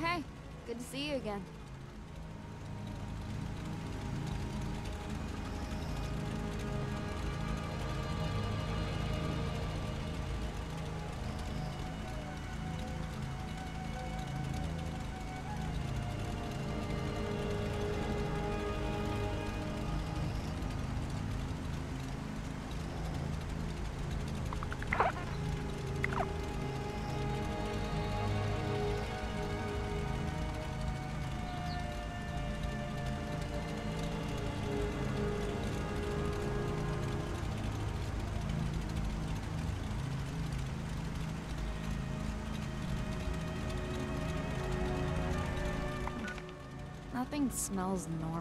Hey. Good to see you again. Smells normal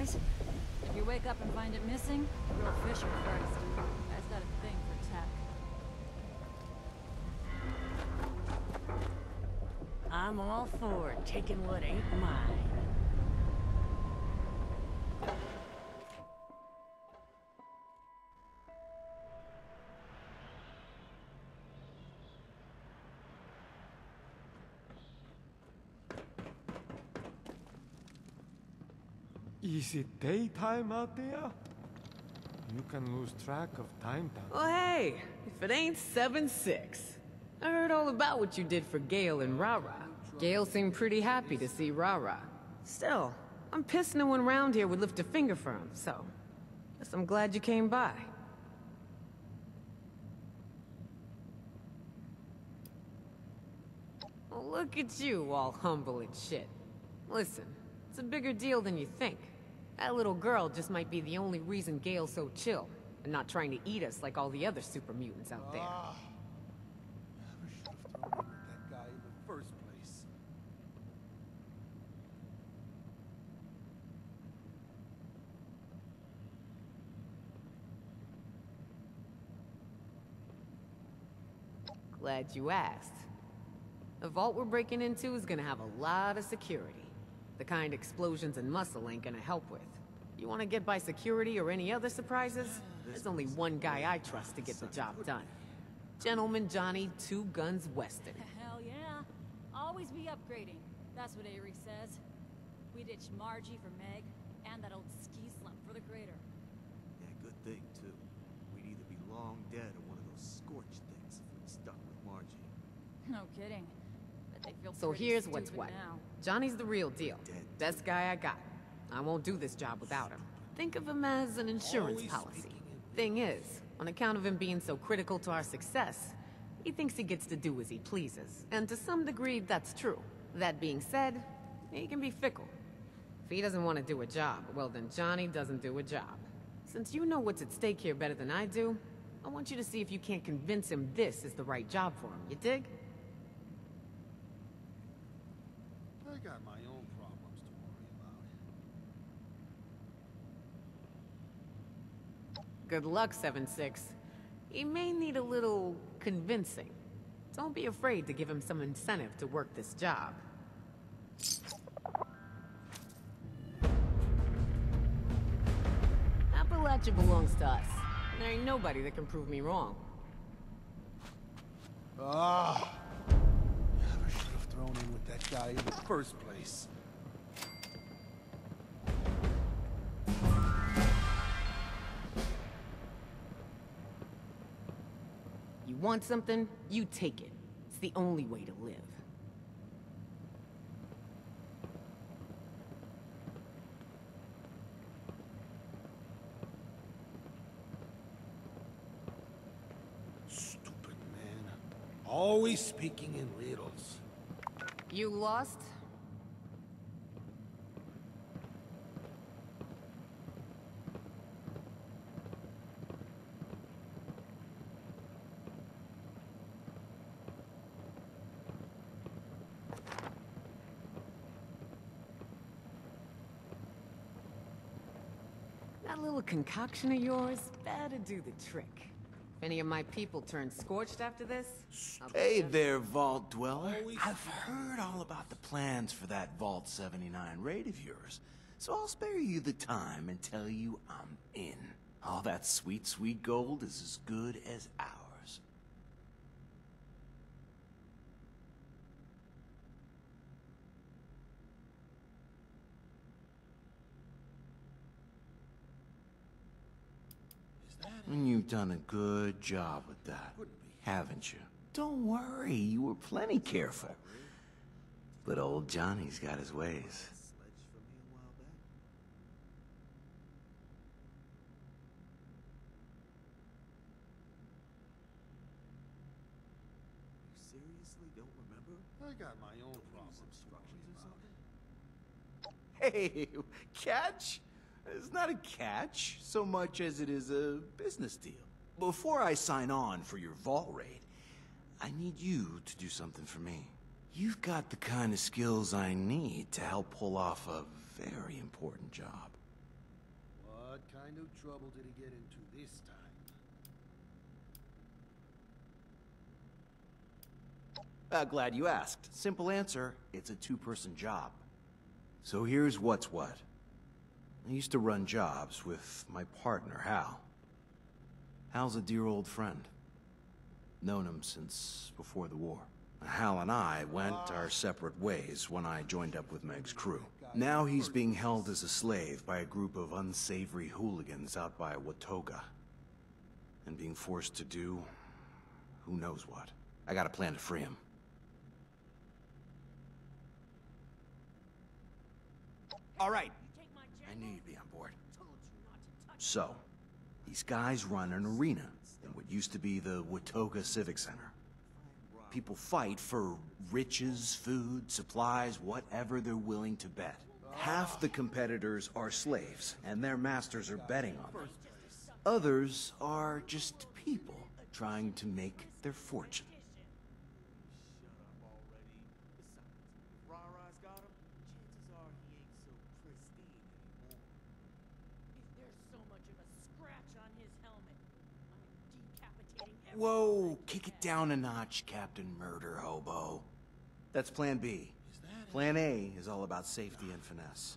boys? If you wake up and find it missing, grill Fisher first. Guy's a thing for tech. I'm all for taking what ain't mine. Is it daytime out there? You can lose track of time down Well, hey, if it ain't 7-6. I heard all about what you did for Gail and Ra-Ra. Gail seemed pretty happy to see Ra-Ra. Still, I'm pissed no one around here would lift a finger for him, so... Guess I'm glad you came by. Look at you, all humble and shit. Listen, it's a bigger deal than you think. That little girl just might be the only reason Gail's so chill, and not trying to eat us like all the other super mutants out there. Ah. Never should have thrown in with that guy in the first place. Glad you asked. The vault we're breaking into is gonna have a lot of security. The kind explosions and muscle ain't gonna help with. You wanna get by security or any other surprises? There's only one guy I trust to get the job done. Gentleman Johnny Two Guns Weston. Hell yeah. Always be upgrading. That's what Avery says. We ditched Margie for Meg, and that old ski slump for the crater. Yeah, good thing, too. We'd either be long dead or one of those scorched things if we'd stuck with Margie. No kidding. But feel So here's what's what. now. Johnny's the real deal. Best guy I got. I won't do this job without him. Think of him as an insurance Always policy. speaking Thing is, on account of him being so critical to our success, he thinks he gets to do as he pleases. And to some degree, that's true. That being said, he can be fickle. If he doesn't want to do a job, well then Johnny doesn't do a job. Since you know what's at stake here better than I do, I want you to see if you can't convince him this is the right job for him, you dig? I got my own problems to worry about. Good luck, 7-6. He may need a little convincing. Don't be afraid to give him some incentive to work this job. Appalachia belongs to us. There ain't nobody that can prove me wrong. Ah! Never should have thrown in with that guy in the first place. You want something, you take it. It's the only way to live. Stupid man. Always speaking in. You lost? That little concoction of yours better do the trick. If any of my people turn scorched after this, Hey there, Vault Dweller. I've heard all about the plans for that Vault 79 raid of yours, so I'll spare you the time and tell you I'm in. All that sweet, sweet gold is as good as ours. Is that And you've done a good job with that, haven't you? Don't worry, you were plenty careful. But old Johnny's got his ways. Sledge from me a while back. You seriously don't remember? I got my own problems use to instructions worry or about. Hey, catch? It's not a catch so much as it is a business deal. Before I sign on for your vault raid, I need you to do something for me. You've got the kind of skills I need to help pull off a very important job. What kind of trouble did he get into this time? Uh, glad you asked. Simple answer, it's a two-person job. So here's what's what. I used to run jobs with my partner, Hal. Hal's a dear old friend. Known him since before the war. Hal and I went our separate ways when I joined up with Meg's crew. Now he's being held as a slave by a group of unsavory hooligans out by Watoga. And being forced to do... who knows what. I got a plan to free him. All right. Knew you'd be on board. So, these guys run an arena in what used to be the Watoga Civic Center. People fight for riches, food, supplies, whatever they're willing to bet. Half the competitors are slaves, and their masters are betting on them. Others are just people trying to make their fortune. Shut up already. Besides, if Ra-Ra's got him, chances are he ain't so pristine anymore. If there's so much of a scratch on his helmet, I'm decapitating every Whoa, kick it down a notch, Captain Murder Hobo. That's Plan B. Plan A is all about safety and finesse.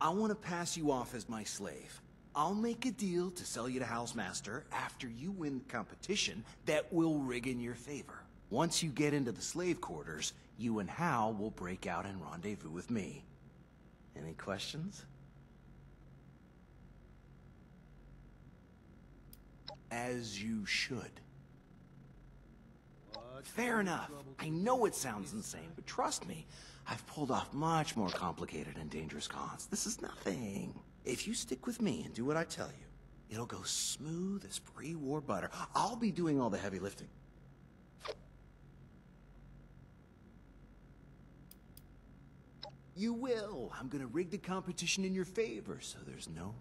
I want to pass you off as my slave. I'll make a deal to sell you to Hal's master after you win the competition that will rig in your favor. Once you get into the slave quarters, you and Hal will break out and rendezvous with me. Any questions? As you should. Fair enough. I know it sounds insane, but trust me, I've pulled off much more complicated and dangerous cons. This is nothing. If you stick with me and do what I tell you, it'll go smooth as pre-war butter. I'll be doing all the heavy lifting. You will. I'm gonna rig the competition in your favor, so there's no.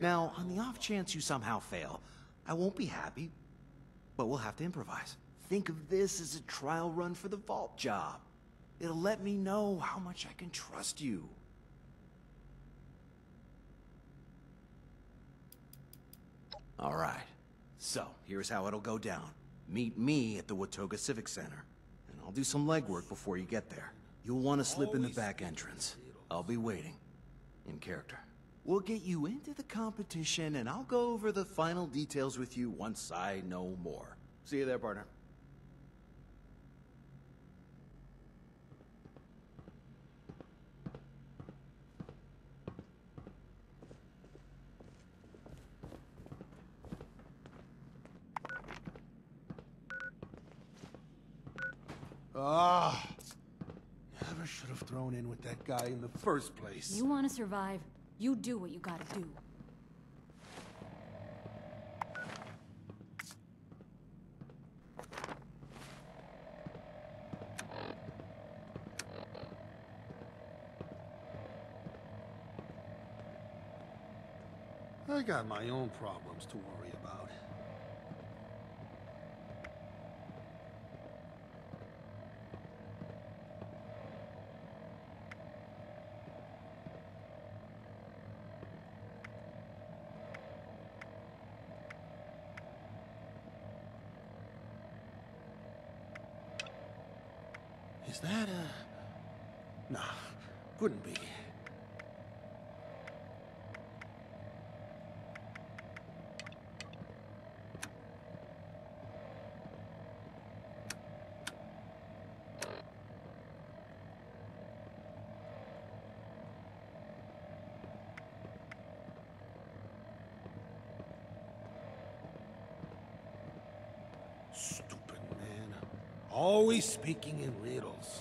Now, on the off chance you somehow fail, I won't be happy, but we'll have to improvise. Think of this as a trial run for the vault job. It'll let me know how much I can trust you. All right. So, here's how it'll go down. Meet me at the Watoga Civic Center, and I'll do some legwork before you get there. You'll want to slip in the back entrance. I'll be waiting. In character. We'll get you into the competition, and I'll go over the final details with you once I know more. See you there, partner. Ah. Never should have thrown in with that guy in the first place. You want to survive, you do what you gotta do. I got my own problems to worry about. Is that a... Nah, couldn't be. Stupid man. Always speaking in riddles.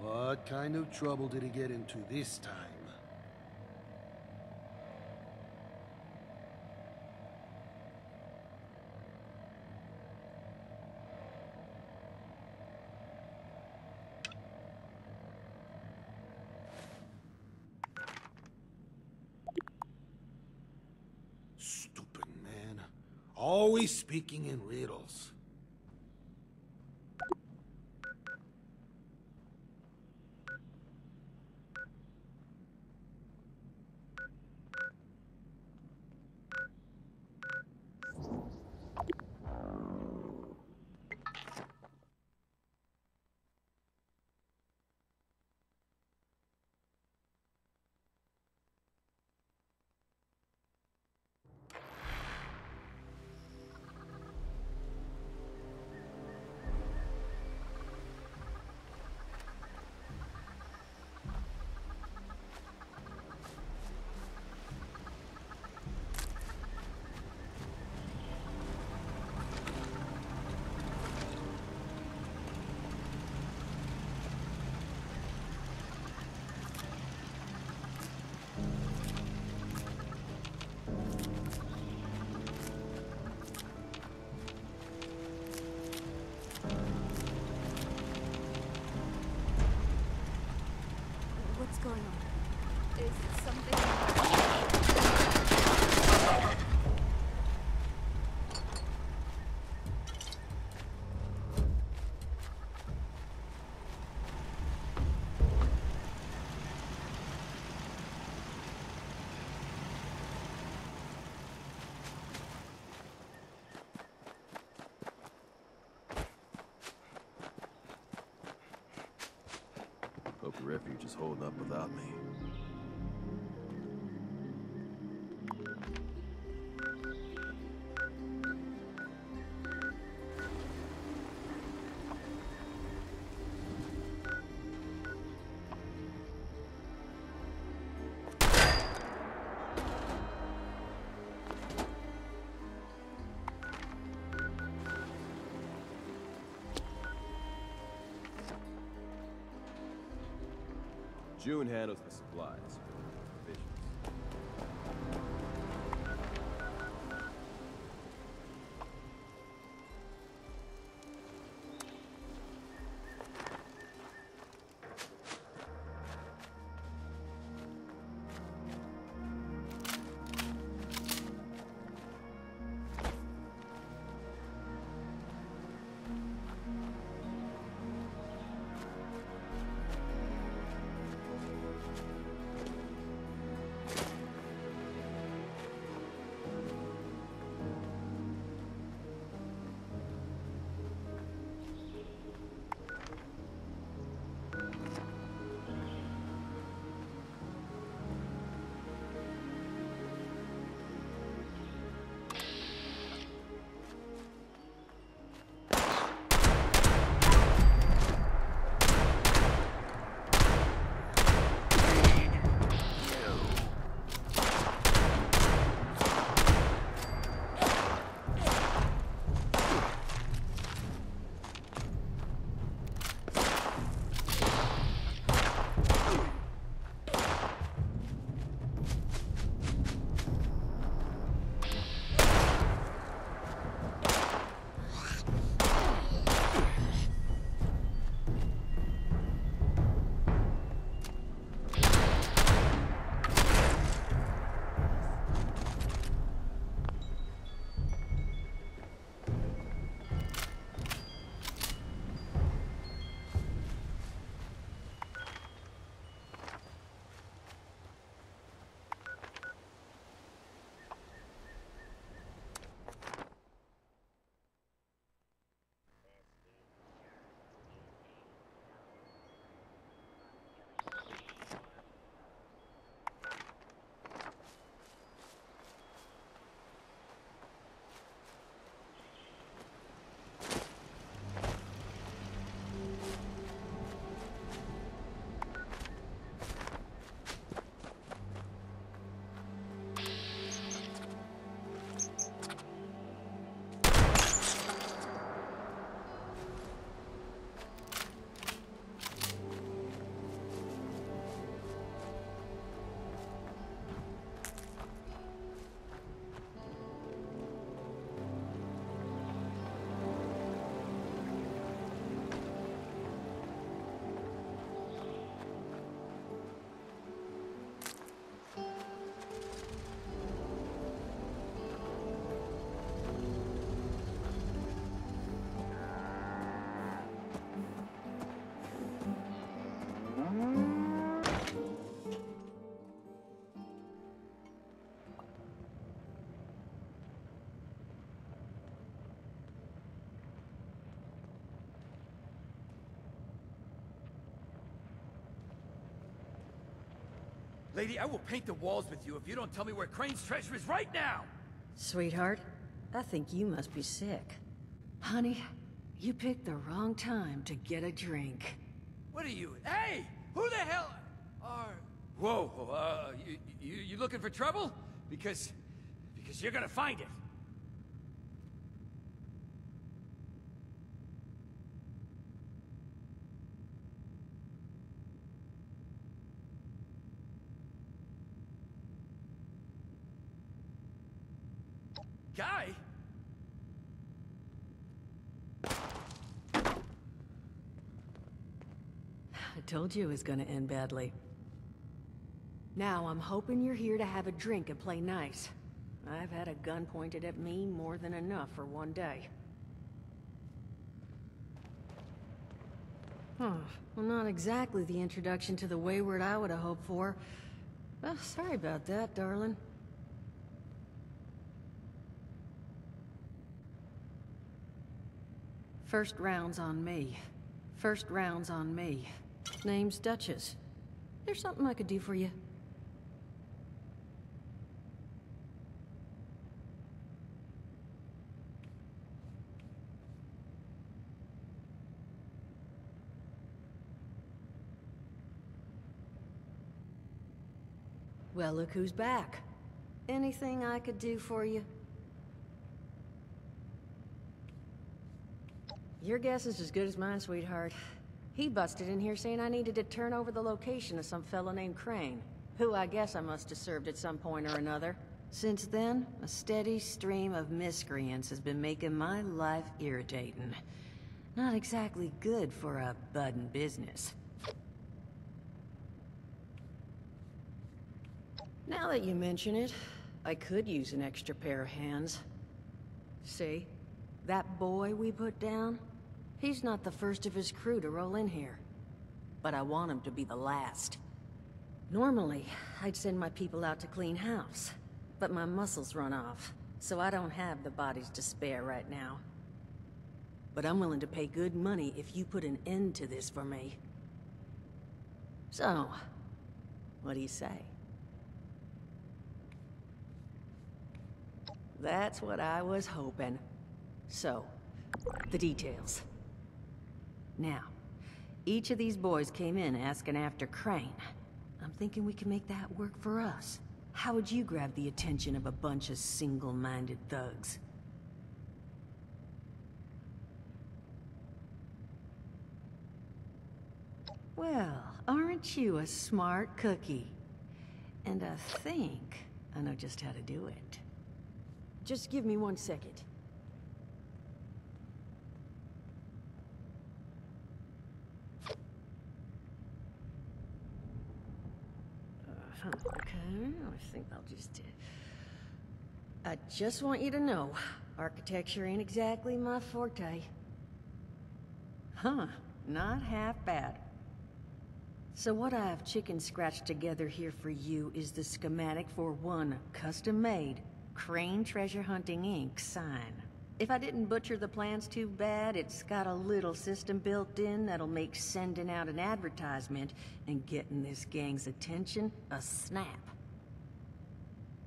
What kind of trouble did he get into this time? Stupid man. Speaking in riddles. June handles the supplies. Lady, I will paint the walls with you if you don't tell me where Crane's treasure is right now! Sweetheart, I think you must be sick. Honey, you picked the wrong time to get a drink. What are you? Hey! Who the hell are... Whoa, uh, you, you, you looking for trouble? Because... because you're gonna find it. Guy? I told you it was gonna end badly. Now, I'm hoping you're here to have a drink and play nice. I've had a gun pointed at me more than enough for one day. Huh. Well, not exactly the introduction to the Wayward I would have hoped for. Well, sorry about that, darling. First round's on me. First round's on me. Name's Duchess. There's something I could do for you. Well, look who's back. Anything I could do for you? Your guess is as good as mine, sweetheart. He busted in here saying I needed to turn over the location of some fellow named Crane, who I guess I must have served at some point or another. Since then, a steady stream of miscreants has been making my life irritating. Not exactly good for a budding business. Now that you mention it, I could use an extra pair of hands. See? That boy we put down? He's not the first of his crew to roll in here. But I want him to be the last. Normally, I'd send my people out to clean house. But my muscles run off, so I don't have the bodies to spare right now. But I'm willing to pay good money if you put an end to this for me. So, what do you say? That's what I was hoping. So, the details. Now, each of these boys came in asking after Crane. I'm thinking we can make that work for us. How would you grab the attention of a bunch of single-minded thugs? Well, aren't you a smart cookie? And I think I know just how to do it. Just give me one second. Okay, I think I'll just... Uh, I just want you to know, architecture ain't exactly my forte. Huh, not half bad. So what I have chicken scratched together here for you is the schematic for one custom-made Crane Treasure Hunting Inc. sign. If I didn't butcher the plans too bad, it's got a little system built in that'll make sending out an advertisement and getting this gang's attention a snap.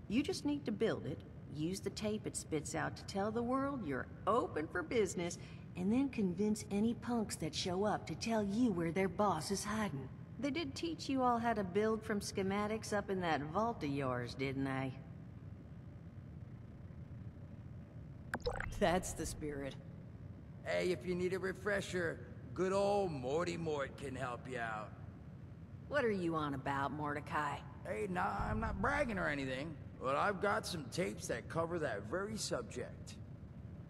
You just need to build it, use the tape it spits out to tell the world you're open for business, and then convince any punks that show up to tell you where their boss is hiding. They did teach you all how to build from schematics up in that vault of yours, didn't they? That's the spirit. Hey, if you need a refresher, good old Morty Mort can help you out. What are you on about, Mordecai? Hey, nah, I'm not bragging or anything, but I've got some tapes that cover that very subject.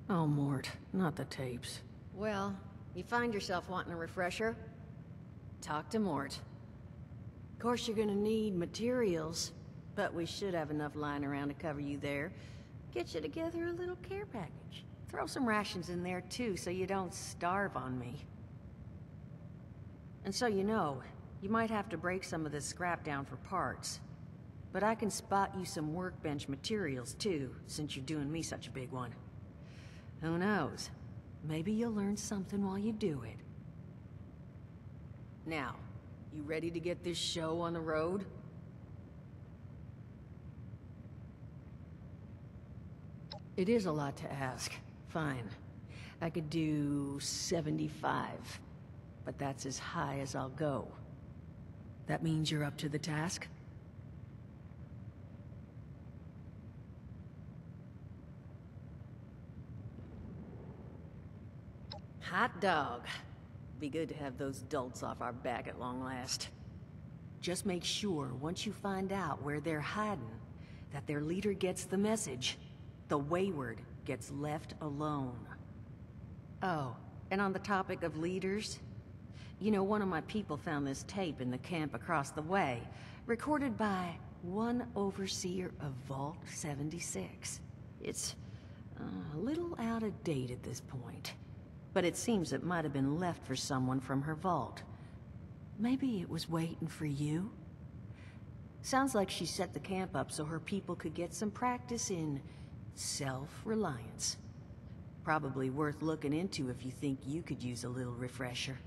Oh, Mort, not the tapes. Well, you find yourself wanting a refresher? Talk to Mort. Of course, you're gonna need materials, but we should have enough lying around to cover you there. Get you together a little care package. Throw some rations in there, too, so you don't starve on me. And so you know, you might have to break some of this scrap down for parts. But I can spot you some workbench materials, too, since you're doing me such a big one. Who knows? Maybe you'll learn something while you do it. Now, you ready to get this show on the road? It is a lot to ask. Fine. I could do 75. But that's as high as I'll go. That means you're up to the task? Hot dog. Be good to have those dolts off our back at long last. Just make sure, once you find out where they're hiding, that their leader gets the message. The wayward gets left alone. Oh, and on the topic of leaders, you know, one of my people found this tape in the camp across the way, recorded by one overseer of Vault 76. It's uh, a little out of date at this point, but it seems it might have been left for someone from her vault. Maybe it was waiting for you? Sounds like she set the camp up so her people could get some practice in self-reliance. Probably worth looking into if you think you could use a little refresher.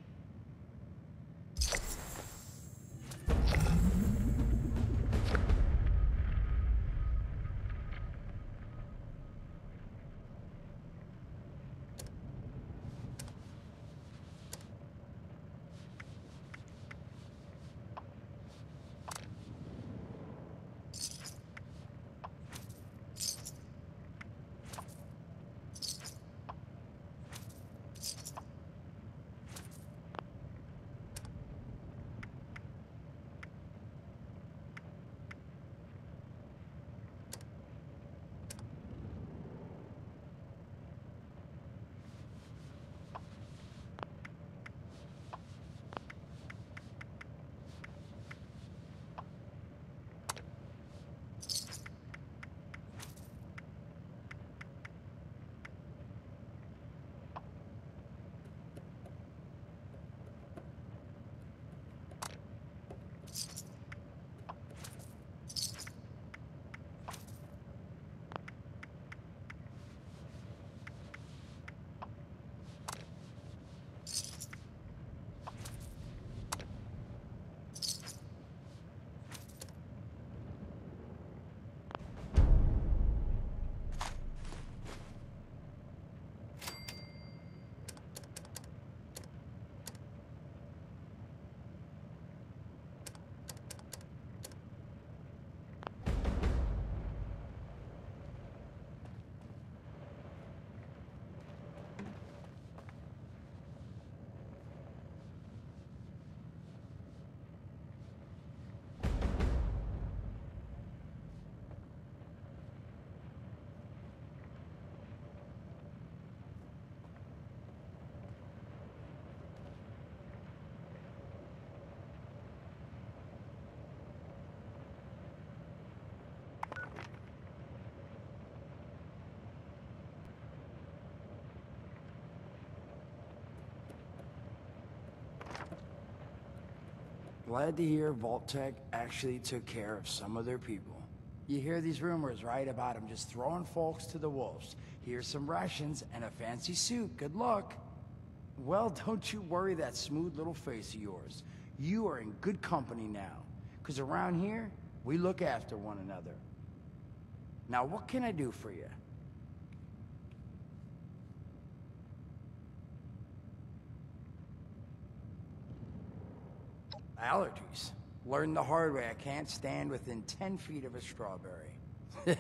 Glad to hear Vault-Tec actually took care of some of their people. You hear these rumors, right, about them just throwing folks to the wolves. Here's some rations and a fancy suit. Good luck. Well, don't you worry that smooth little face of yours. You are in good company now. Because around here, we look after one another. Now, what can I do for you? Allergies. Learned the hard way. I can't stand within 10 feet of a strawberry.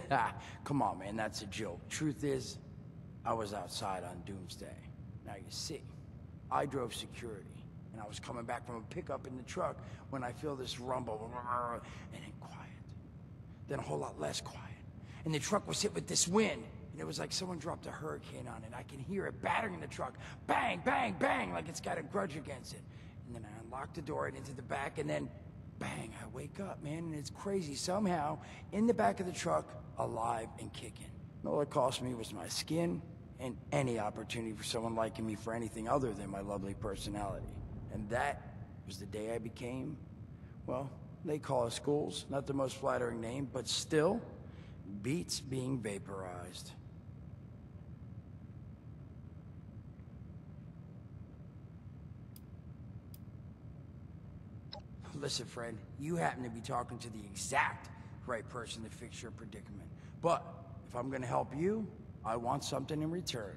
Come on, man, that's a joke. Truth is, I was outside on Doomsday. Now, you see, I drove security, and I was coming back from a pickup in the truck when I feel this rumble, and then quiet. Then a whole lot less quiet. And the truck was hit with this wind, and it was like someone dropped a hurricane on it. I can hear it battering the truck. Bang, bang, bang, like it's got a grudge against it. And then I unlock the door and into the back, and then bang, I wake up, man, and it's crazy. Somehow, in the back of the truck, alive and kicking. All it cost me was my skin and any opportunity for someone liking me for anything other than my lovely personality. And that was the day I became, well, they call us ghouls, not the most flattering name, but still, beats being vaporized. Listen, friend, you happen to be talking to the exact right person to fix your predicament. But if I'm gonna help you, I want something in return.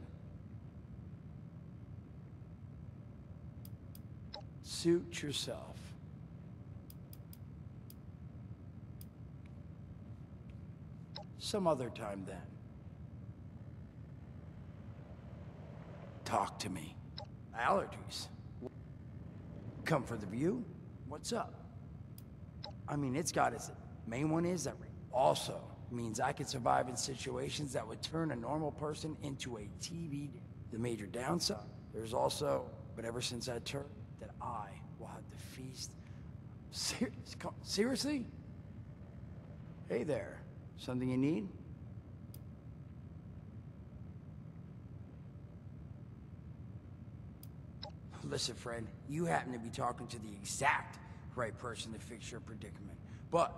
Suit yourself. Some other time then. Talk to me. Allergies. Come for the view? What's up? I mean, it's got its main one is that also means I can survive in situations that would turn a normal person into a TV. The major downside, there's also, but ever since I turned, that I will have to feast. Ser seriously? Hey there. Something you need? Listen, friend, you happen to be talking to the exact right person to fix your predicament. But,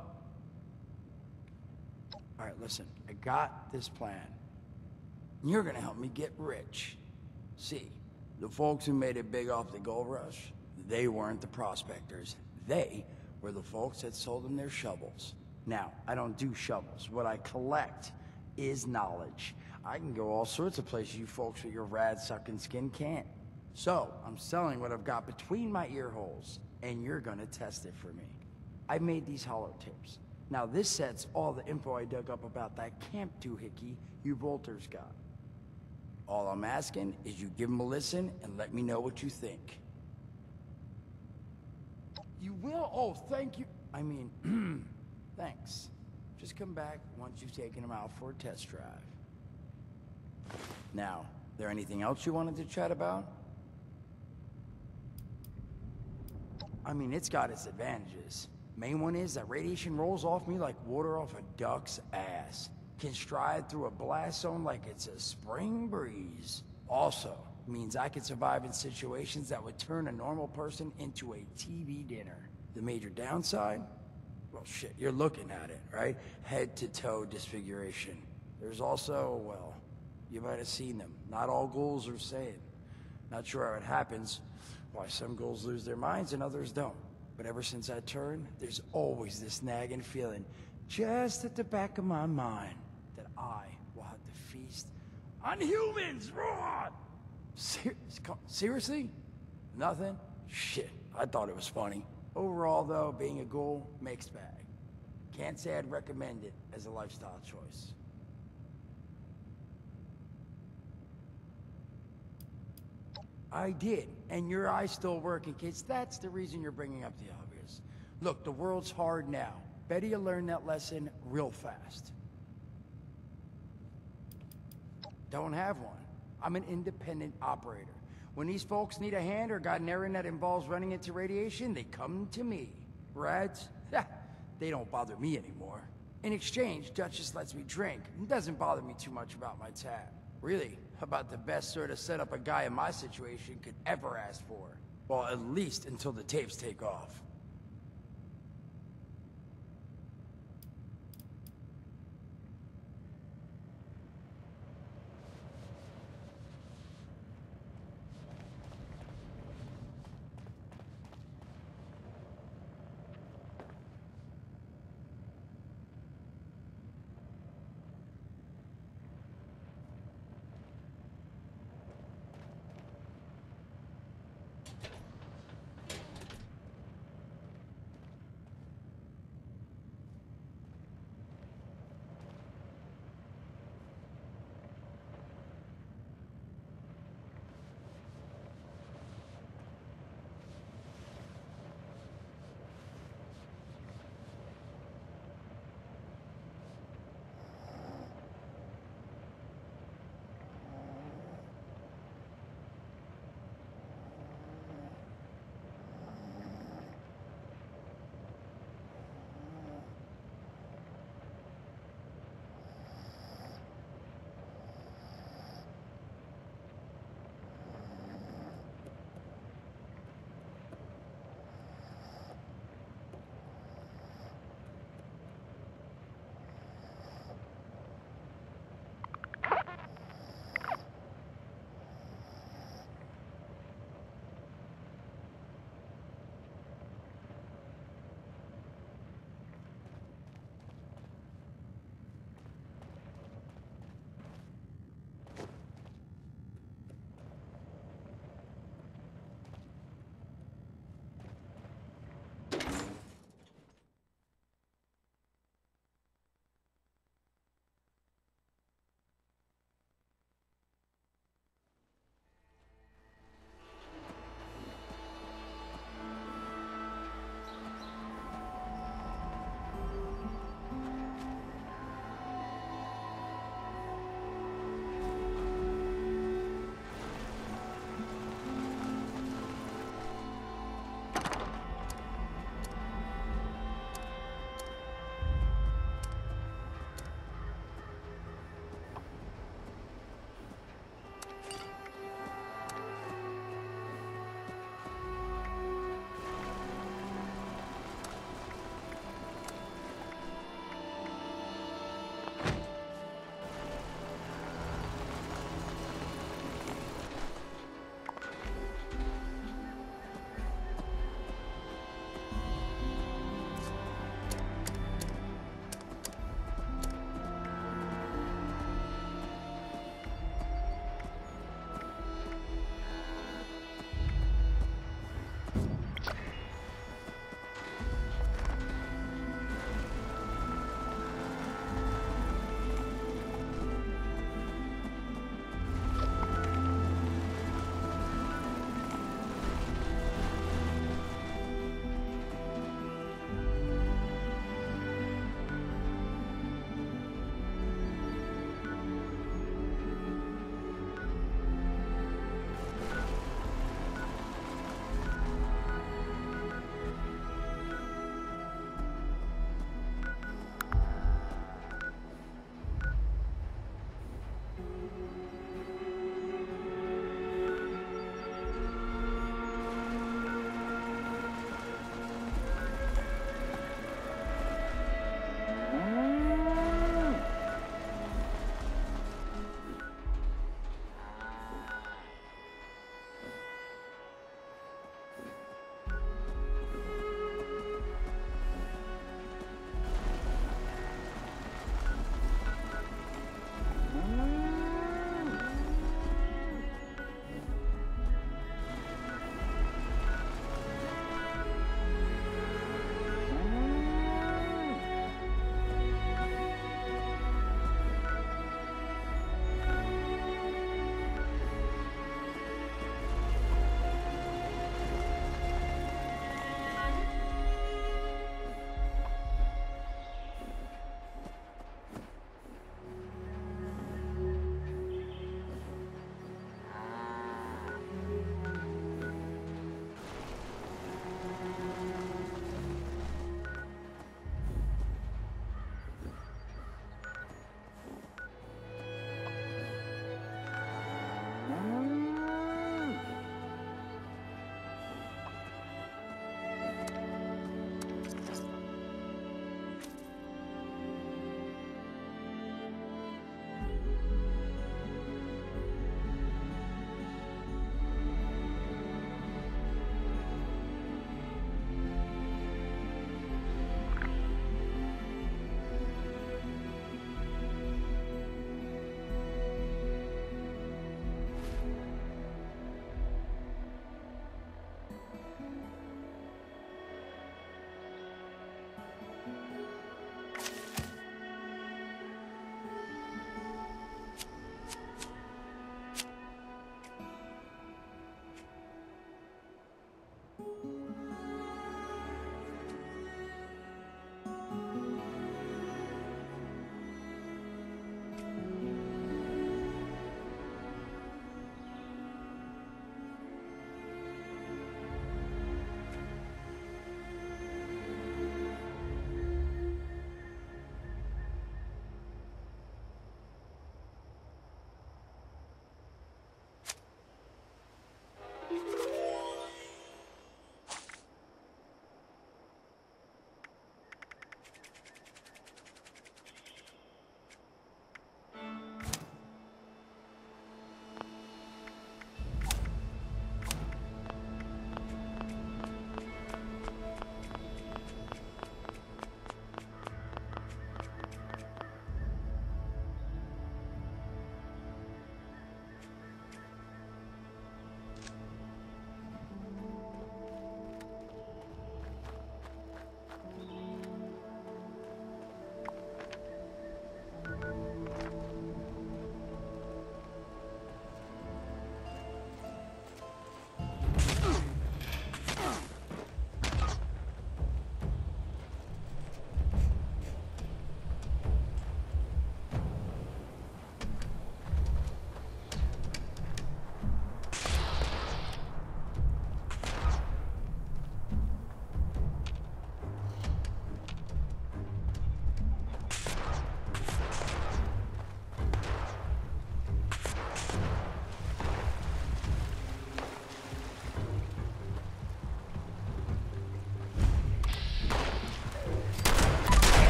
all right, listen, I got this plan. You're gonna help me get rich. See, the folks who made it big off the gold rush, they weren't the prospectors. They were the folks that sold them their shovels. Now, I don't do shovels. What I collect is knowledge. I can go all sorts of places you folks with your rad-sucking skin can't. So, I'm selling what I've got between my ear holes, and you're gonna test it for me. I made these holotapes. Now, this sets all the info I dug up about that Camp Doohickey you Vaulters got. All I'm asking is you give them a listen and let me know what you think. You will? Oh, thank you. I mean, thanks. Just come back once you've taken them out for a test drive. Now, there anything else you wanted to chat about? I mean, it's got its advantages. Main one is that radiation rolls off me like water off a duck's ass. Can stride through a blast zone like it's a spring breeze. Also, means I can survive in situations that would turn a normal person into a TV dinner. The major downside? Well, shit, you're looking at it, right? Head to toe disfiguration. There's also, well, you might have seen them. Not all ghouls are same. Not sure how it happens, why some ghouls lose their minds and others don't. But ever since I turned, there's always this nagging feeling, just at the back of my mind, that I will have to feast on humans! Raw! Ser seriously? Nothing? Shit, I thought it was funny. Overall, though, being a ghoul, mixed bag. Can't say I'd recommend it as a lifestyle choice. I did, and your eyes still working, kids. That's the reason you're bringing up the obvious. Look, the world's hard now. Better you learn that lesson real fast. Don't have one. I'm an independent operator. When these folks need a hand or got an errand that involves running into radiation, they come to me. Rads? they don't bother me anymore. In exchange, Duchess lets me drink and doesn't bother me too much about my tab. Really, about the best sort of setup a guy in my situation could ever ask for. Well, at least until the tapes take off.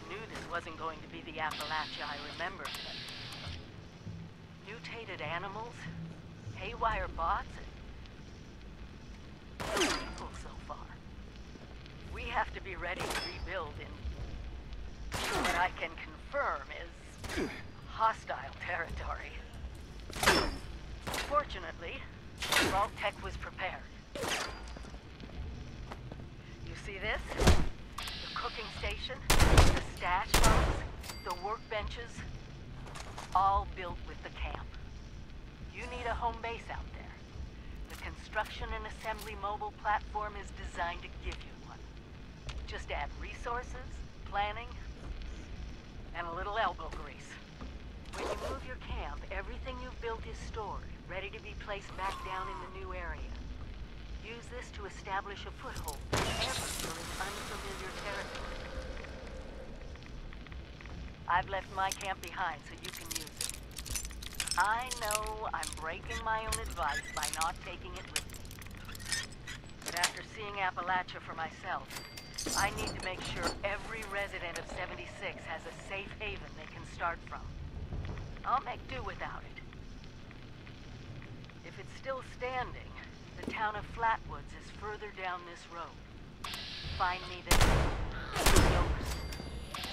I, knew this wasn't going to be the Appalachia I remembered. Mutated animals, haywire bots, and no people so far. We have to be ready to rebuild in what I can confirm is hostile territory. Fortunately, Vault-Tec was prepared. You see this? The cooking station, the stash box, the workbenches, all built with the camp. You need a home base out there. The construction and platform is designed to give you one. Just add resources, planning, and a little elbow grease. When you move your camp, everything you've built is stored, ready to be placed back down in the new area. Use this to establish a foothold you're in unfamiliar territory. I've left my camp behind so you can use it. I know I'm breaking my own advice by not taking it with me. After seeing Appalachia for myself, I need to make sure every resident of 76 has a safe haven they can start from. I'll make do without it. If it's still standing, the town of Flatwoods is further down this road. Find me there.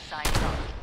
Signing off.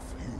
Stuff here.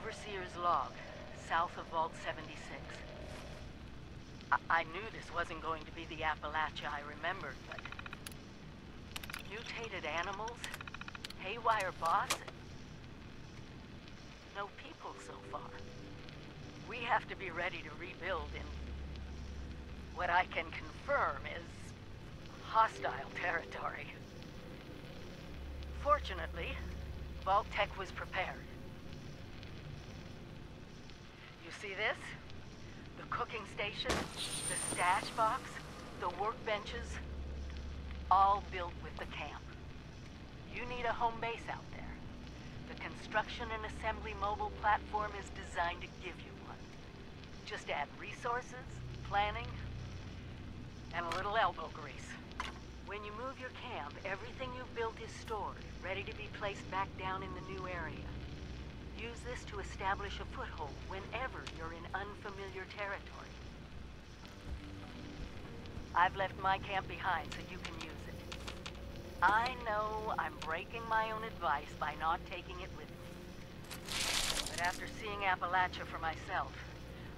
Overseer's log, south of Vault 76. I, I knew this wasn't going to be the Appalachia I remembered, but... Mutated animals? Haywire boss? No people so far. We have to be ready to rebuild in... What I can confirm is... hostile territory. Fortunately, Vault-Tec was prepared. You see this? The cooking station, the stash box, the workbenches, all built with the camp. You need a home base out there. The construction and assembly mobile platform is designed to give you one. Just add resources, planning, and a little elbow grease. When you move your camp, everything you've built is stored, ready to be placed back down in the new area. Use this to establish a foothold whenever you're in unfamiliar territory. I've left my camp behind so you can use it. I know I'm breaking my own advice by not taking it with me. But after seeing Appalachia for myself,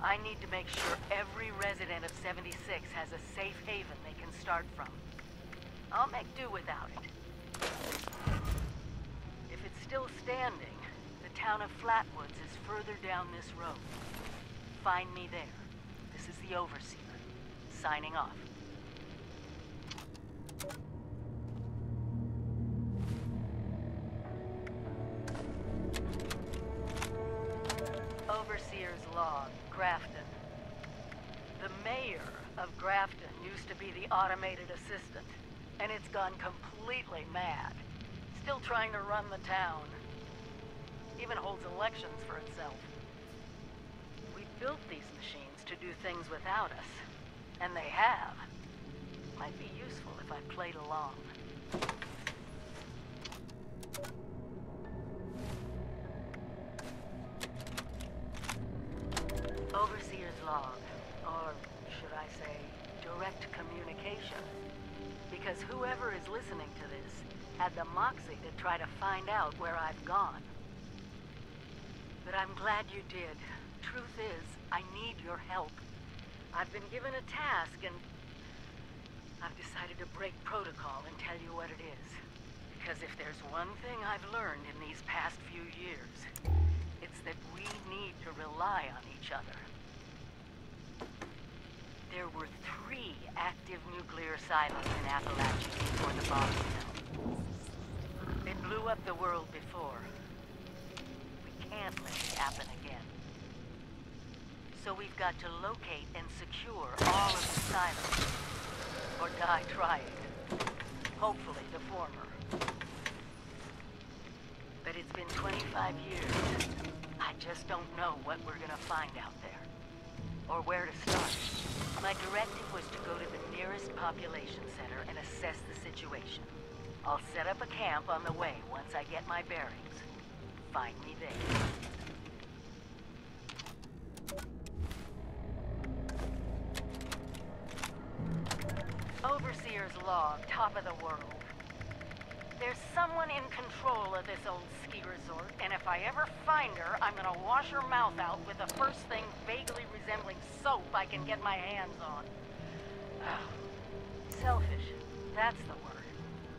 I need to make sure every resident of 76 has a safe haven they can start from. I'll make do without it. If it's still standing, the town of Flatwoods is further down this road. Find me there. This is the Overseer. Signing off. Overseer's log, Grafton. The mayor of Grafton used to be the automated assistant, and it's gone completely mad. Still trying to run the town. Even holds elections for itself. We built these machines to do things without us, and they have. Might be useful if I played along. Overseer's log, or should I say, direct communication. Because whoever is listening to this had the moxie to try to find out where I've gone. But I'm glad you did. Truth is, I need your help. I've been given a task and I've decided to break protocol and tell you what it is. Because if there's one thing I've learned in these past few years, it's that we need to rely on each other. There were three active nuclear silos in Appalachia before the bomb fell. It blew up the world before. Can't let it happen again. So we've got to locate and secure all of the silos. Or die trying. Hopefully the former. But it's been 25 years. I just don't know what we're gonna find out there. Or where to start. My directive was to go to the nearest population center and assess the situation. I'll set up a camp on the way once I get my bearings. Find me there. Overseer's log, top of the world. There's someone in control of this old ski resort, and if I ever find her, I'm gonna wash her mouth out with the first thing vaguely resembling soap I can get my hands on. Selfish. That's the word.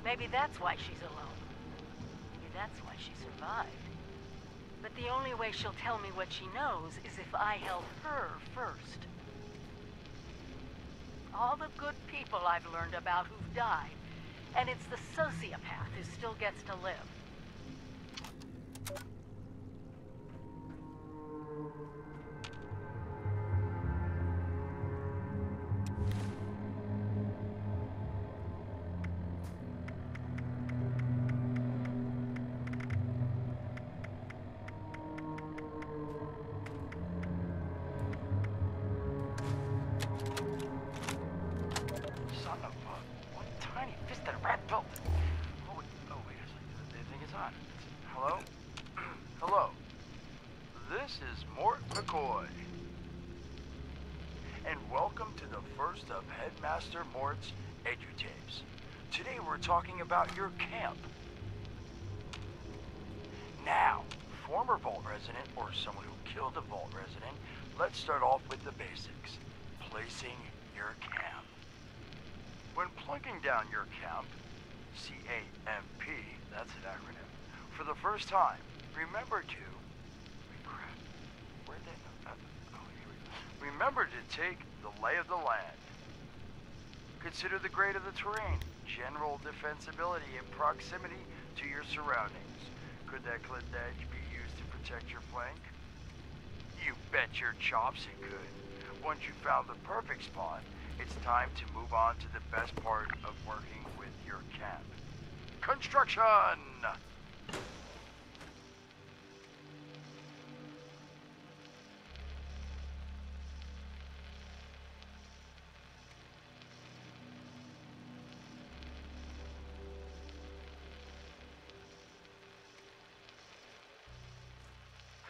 Maybe that's why she's alone. Maybe that's why she survived. But the only way she'll tell me what she knows is if I help her first. All the good people I've learned about who've died, and it's the sociopath who still gets to live. Headmaster Mort's edutapes. Today we're talking about your camp. Now, former Vault resident or someone who killed a Vault resident, let's start off with the basics. Placing your camp. When plunking down your camp, C-A-M-P, that's an acronym, for the first time, remember to... Oh. Remember to take the lay of the land. Consider the grade of the terrain, general defensibility, and proximity to your surroundings. Could that cliff edge be used to protect your flank? You bet your chops it could. Once you found the perfect spot, it's time to move on to the best part of working with your camp. Construction!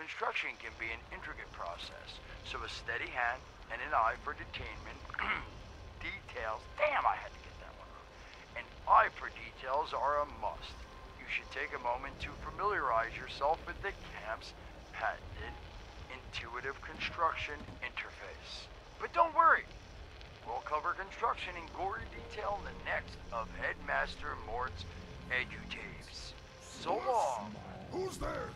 Construction can be an intricate process, so a steady hand and an eye for detainment, details, damn I had to get that one wrong. An eye for details are a must. You should take a moment to familiarize yourself with the camp's patented intuitive construction interface. But don't worry, we'll cover construction in gory detail in the next of Headmaster Mort's edutapes. So long. Who's there?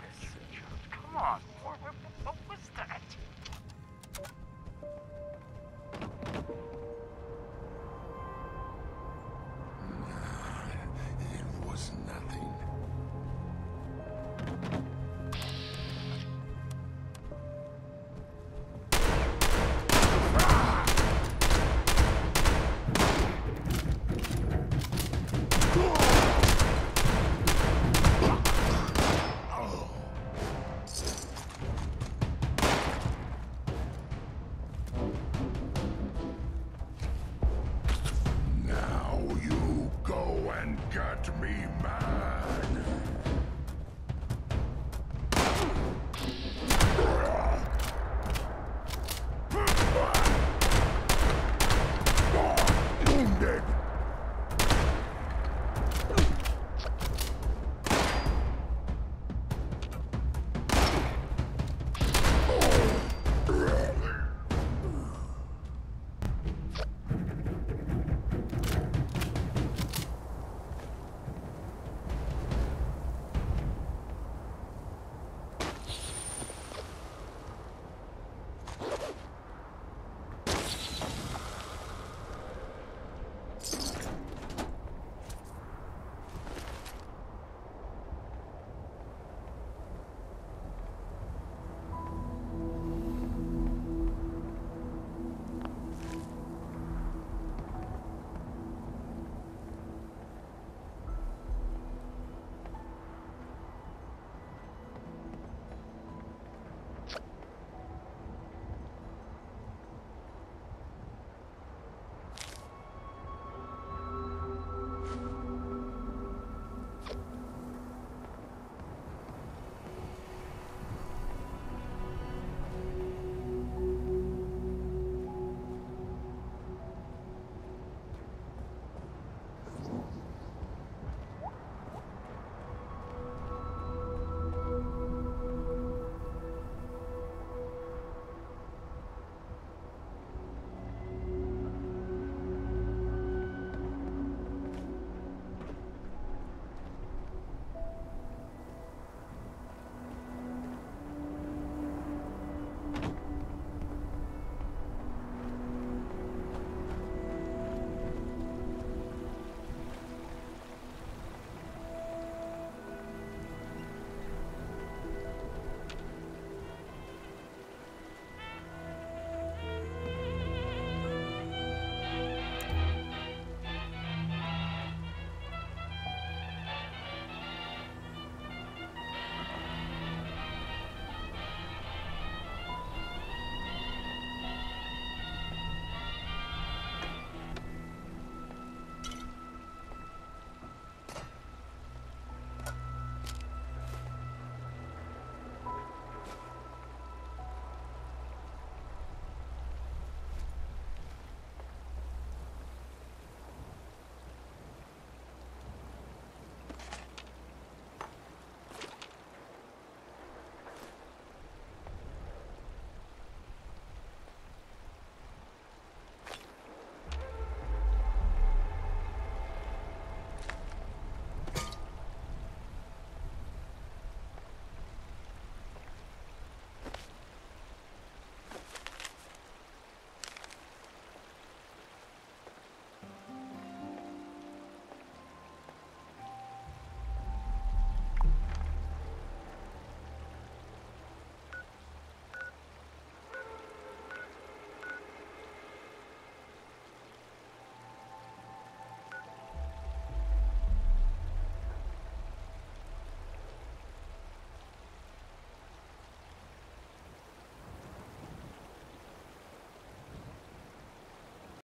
On, Mort, what, what was that?